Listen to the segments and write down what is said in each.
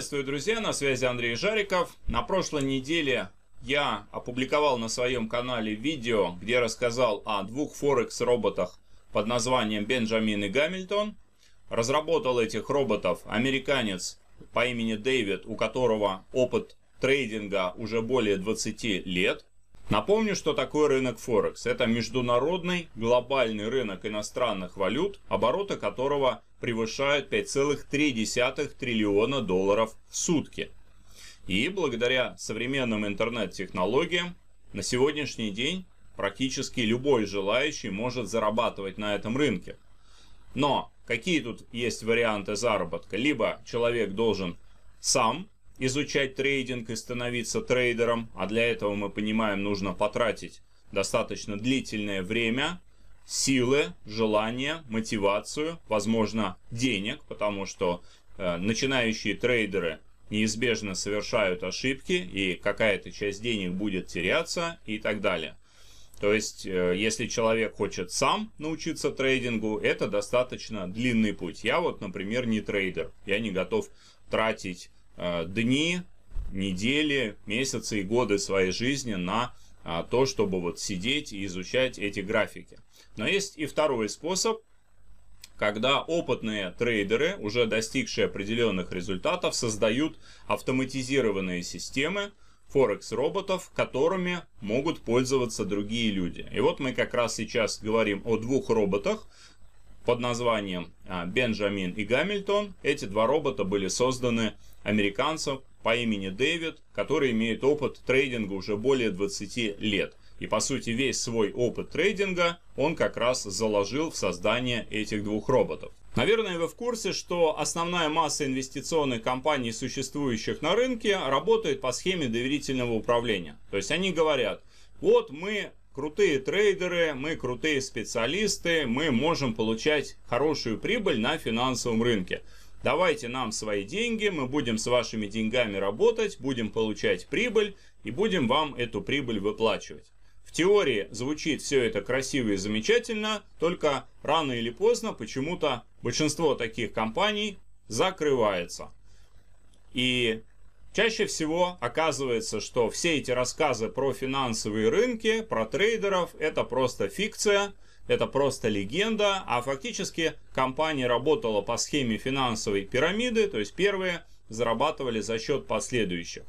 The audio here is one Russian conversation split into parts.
Приветствую, друзья, на связи Андрей Жариков. На прошлой неделе я опубликовал на своем канале видео, где рассказал о двух Форекс-роботах под названием Бенджамин и Гамильтон. Разработал этих роботов американец по имени Дэвид, у которого опыт трейдинга уже более 20 лет. Напомню, что такое рынок Форекс. Это международный глобальный рынок иностранных валют, обороты которого превышают 5,3 триллиона долларов в сутки. И благодаря современным интернет-технологиям на сегодняшний день практически любой желающий может зарабатывать на этом рынке. Но какие тут есть варианты заработка? Либо человек должен сам изучать трейдинг и становиться трейдером, а для этого мы понимаем, нужно потратить достаточно длительное время, силы, желание, мотивацию, возможно, денег, потому что э, начинающие трейдеры неизбежно совершают ошибки, и какая-то часть денег будет теряться и так далее. То есть, э, если человек хочет сам научиться трейдингу, это достаточно длинный путь. Я вот, например, не трейдер. Я не готов тратить Э, дни, недели, месяцы и годы своей жизни на а, то, чтобы вот сидеть и изучать эти графики. Но есть и второй способ, когда опытные трейдеры, уже достигшие определенных результатов, создают автоматизированные системы Форекс-роботов, которыми могут пользоваться другие люди. И вот мы как раз сейчас говорим о двух роботах под названием а, Бенджамин и Гамильтон. Эти два робота были созданы американцев по имени Дэвид, который имеет опыт трейдинга уже более 20 лет. И по сути весь свой опыт трейдинга он как раз заложил в создание этих двух роботов. Наверное, вы в курсе, что основная масса инвестиционных компаний, существующих на рынке, работает по схеме доверительного управления. То есть они говорят, вот мы крутые трейдеры, мы крутые специалисты, мы можем получать хорошую прибыль на финансовом рынке. Давайте нам свои деньги, мы будем с вашими деньгами работать, будем получать прибыль и будем вам эту прибыль выплачивать. В теории звучит все это красиво и замечательно, только рано или поздно почему-то большинство таких компаний закрывается. И чаще всего оказывается, что все эти рассказы про финансовые рынки, про трейдеров, это просто фикция – это просто легенда, а фактически компания работала по схеме финансовой пирамиды, то есть первые зарабатывали за счет последующих.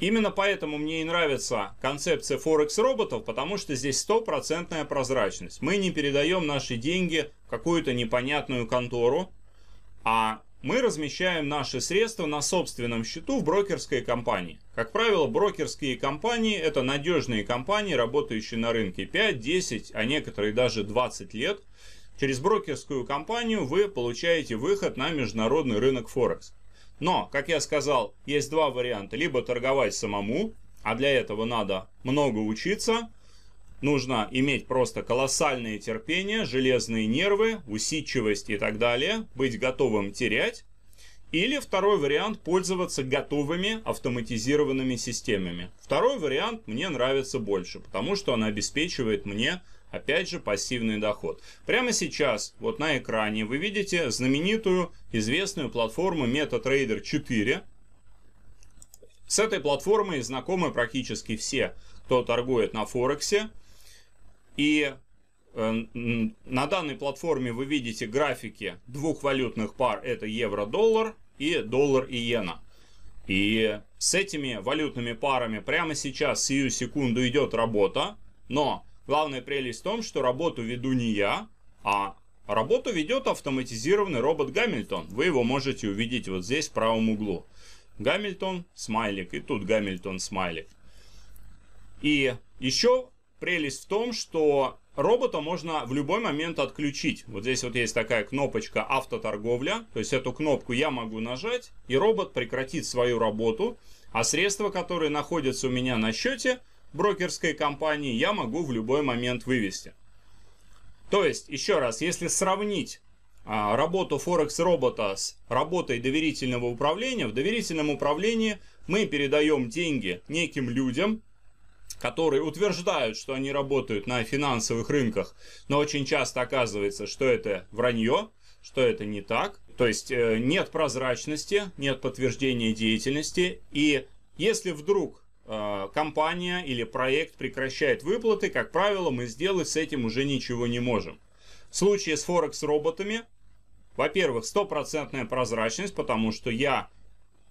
Именно поэтому мне и нравится концепция Форекс роботов, потому что здесь стопроцентная прозрачность. Мы не передаем наши деньги в какую-то непонятную контору, а мы размещаем наши средства на собственном счету в брокерской компании. Как правило, брокерские компании – это надежные компании, работающие на рынке 5, 10, а некоторые даже 20 лет. Через брокерскую компанию вы получаете выход на международный рынок Форекс. Но, как я сказал, есть два варианта. Либо торговать самому, а для этого надо много учиться – нужно иметь просто колоссальное терпение, железные нервы, усидчивость и так далее, быть готовым терять. Или второй вариант – пользоваться готовыми автоматизированными системами. Второй вариант мне нравится больше, потому что он обеспечивает мне, опять же, пассивный доход. Прямо сейчас, вот на экране, вы видите знаменитую, известную платформу MetaTrader 4. С этой платформой знакомы практически все, кто торгует на Форексе. И э, на данной платформе вы видите графики двух валютных пар. Это евро-доллар и доллар и иена. И с этими валютными парами прямо сейчас, сию секунду, идет работа. Но главная прелесть в том, что работу веду не я, а работу ведет автоматизированный робот Гамильтон. Вы его можете увидеть вот здесь в правом углу. Гамильтон, смайлик, и тут Гамильтон, смайлик. И еще прелесть в том, что робота можно в любой момент отключить. Вот здесь вот есть такая кнопочка автоторговля, то есть эту кнопку я могу нажать, и робот прекратит свою работу, а средства, которые находятся у меня на счете брокерской компании, я могу в любой момент вывести. То есть, еще раз, если сравнить а, работу Форекс робота с работой доверительного управления, в доверительном управлении мы передаем деньги неким людям, которые утверждают, что они работают на финансовых рынках, но очень часто оказывается, что это вранье, что это не так. То есть э, нет прозрачности, нет подтверждения деятельности. И если вдруг э, компания или проект прекращает выплаты, как правило, мы сделать с этим уже ничего не можем. В случае с Форекс-роботами, во-первых, стопроцентная прозрачность, потому что я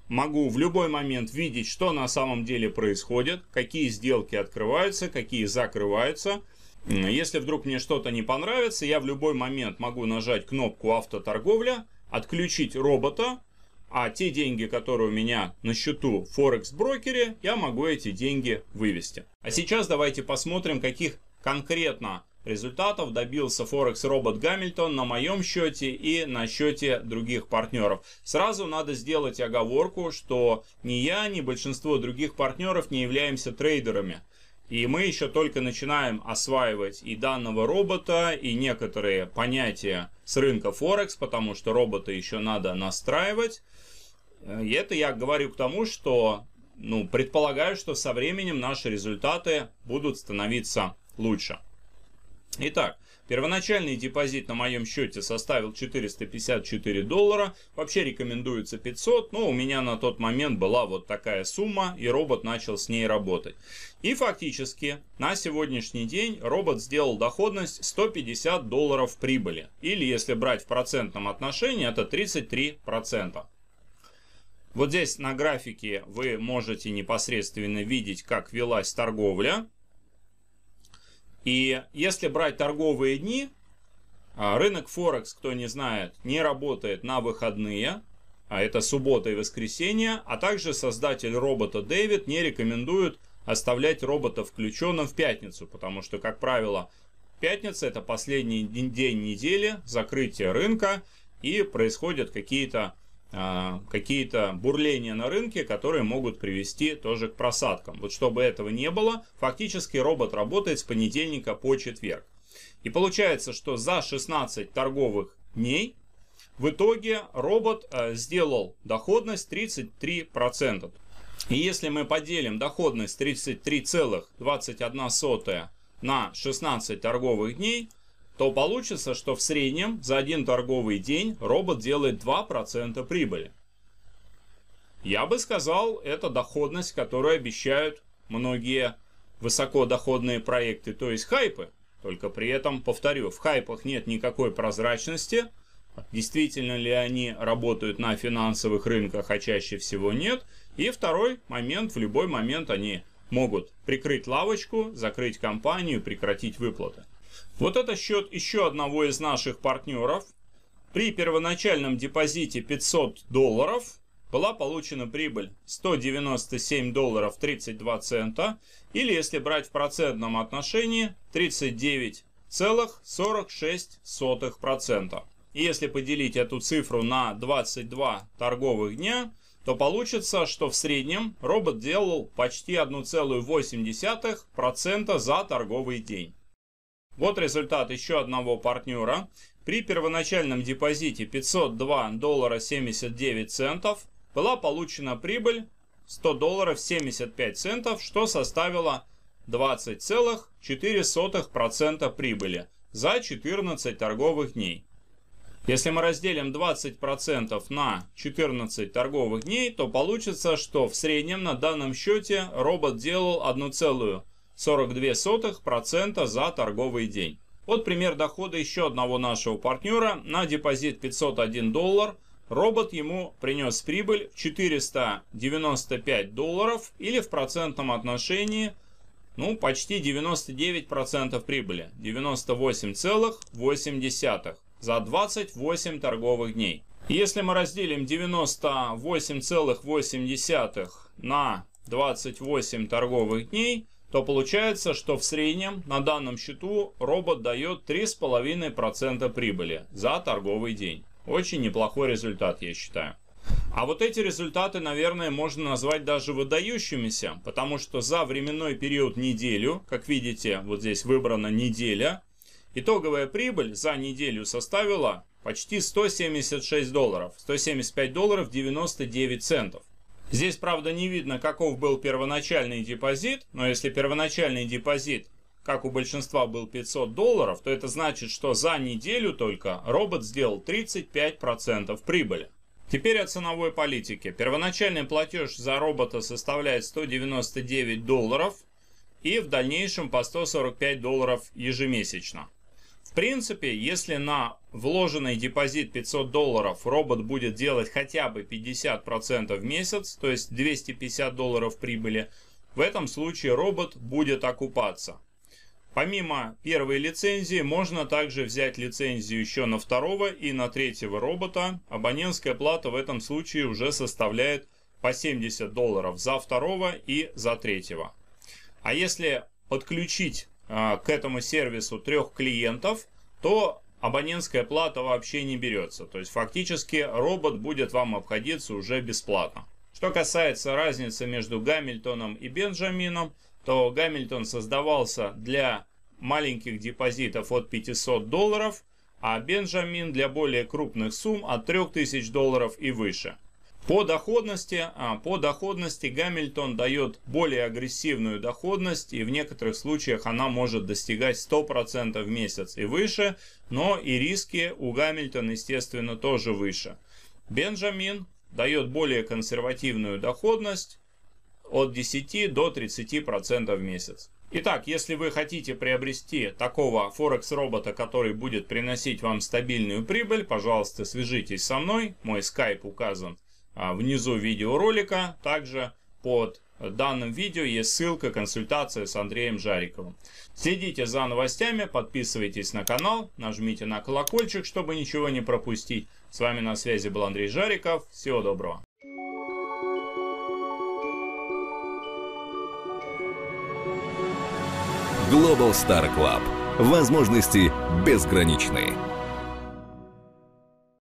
могу в любой момент видеть, что на самом деле происходит, какие сделки открываются, какие закрываются. Если вдруг мне что-то не понравится, я в любой момент могу нажать кнопку автоторговля, отключить робота, а те деньги, которые у меня на счету в Форекс брокере, я могу эти деньги вывести. А сейчас давайте посмотрим, каких конкретно результатов добился Форекс Робот Гамильтон на моем счете и на счете других партнеров. Сразу надо сделать оговорку, что ни я, ни большинство других партнеров не являемся трейдерами. И мы еще только начинаем осваивать и данного робота, и некоторые понятия с рынка Форекс, потому что робота еще надо настраивать. И это я говорю к тому, что ну, предполагаю, что со временем наши результаты будут становиться лучше. Итак, первоначальный депозит на моем счете составил 454 доллара. Вообще рекомендуется 500, но у меня на тот момент была вот такая сумма, и робот начал с ней работать. И фактически на сегодняшний день робот сделал доходность 150 долларов прибыли. Или если брать в процентном отношении, это 33%. Вот здесь на графике вы можете непосредственно видеть, как велась торговля. И если брать торговые дни, а, рынок Форекс, кто не знает, не работает на выходные, а это суббота и воскресенье, а также создатель робота Дэвид не рекомендует оставлять робота включенным в пятницу, потому что, как правило, пятница это последний день недели, закрытие рынка, и происходят какие-то какие-то бурления на рынке, которые могут привести тоже к просадкам. Вот чтобы этого не было, фактически робот работает с понедельника по четверг. И получается, что за 16 торговых дней в итоге робот а, сделал доходность 33%. И если мы поделим доходность 33,21 на 16 торговых дней, то получится, что в среднем за один торговый день робот делает 2% прибыли. Я бы сказал, это доходность, которую обещают многие высокодоходные проекты, то есть хайпы. Только при этом, повторю, в хайпах нет никакой прозрачности. Действительно ли они работают на финансовых рынках, а чаще всего нет. И второй момент, в любой момент они могут прикрыть лавочку, закрыть компанию, прекратить выплаты. Вот это счет еще одного из наших партнеров. При первоначальном депозите 500 долларов была получена прибыль 197 долларов 32 цента. Или если брать в процентном отношении 39,46%. И если поделить эту цифру на 22 торговых дня, то получится, что в среднем робот делал почти 1,8% за торговый день. Вот результат еще одного партнера. При первоначальном депозите 502 доллара 79 центов была получена прибыль 100 долларов 75 центов, что составило 20,4% прибыли за 14 торговых дней. Если мы разделим 20% на 14 торговых дней, то получится, что в среднем на данном счете робот делал 1,1 42% за торговый день. Вот пример дохода еще одного нашего партнера. На депозит 501 доллар робот ему принес прибыль 495 долларов или в процентном отношении ну, почти 99% прибыли. 98,8 за 28 торговых дней. Если мы разделим 98,8 на 28 торговых дней, то получается, что в среднем на данном счету робот дает 3,5% прибыли за торговый день. Очень неплохой результат, я считаю. А вот эти результаты, наверное, можно назвать даже выдающимися, потому что за временной период неделю, как видите, вот здесь выбрана неделя, итоговая прибыль за неделю составила почти 176 долларов, 175 долларов 99 центов. Здесь, правда, не видно, каков был первоначальный депозит, но если первоначальный депозит как у большинства был 500 долларов, то это значит, что за неделю только робот сделал 35% прибыли. Теперь о ценовой политике. Первоначальный платеж за робота составляет 199 долларов и в дальнейшем по 145 долларов ежемесячно. В принципе, если на вложенный депозит 500 долларов робот будет делать хотя бы 50% в месяц, то есть 250 долларов прибыли, в этом случае робот будет окупаться. Помимо первой лицензии, можно также взять лицензию еще на второго и на третьего робота. Абонентская плата в этом случае уже составляет по 70 долларов за второго и за третьего. А если подключить к этому сервису трех клиентов, то абонентская плата вообще не берется. То есть фактически робот будет вам обходиться уже бесплатно. Что касается разницы между Гамильтоном и Бенджамином, то Гамильтон создавался для маленьких депозитов от 500 долларов, а Бенджамин для более крупных сумм от 3000 долларов и выше. По доходности, а, по доходности Гамильтон дает более агрессивную доходность, и в некоторых случаях она может достигать 100% в месяц и выше, но и риски у Гамильтона, естественно, тоже выше. Бенджамин дает более консервативную доходность от 10 до 30% в месяц. Итак, если вы хотите приобрести такого Форекс-робота, который будет приносить вам стабильную прибыль, пожалуйста, свяжитесь со мной. Мой скайп указан внизу видеоролика. Также под данным видео есть ссылка консультация с Андреем Жариковым. Следите за новостями, подписывайтесь на канал, нажмите на колокольчик, чтобы ничего не пропустить. С вами на связи был Андрей Жариков. Всего доброго. Global Star Club. Возможности безграничны.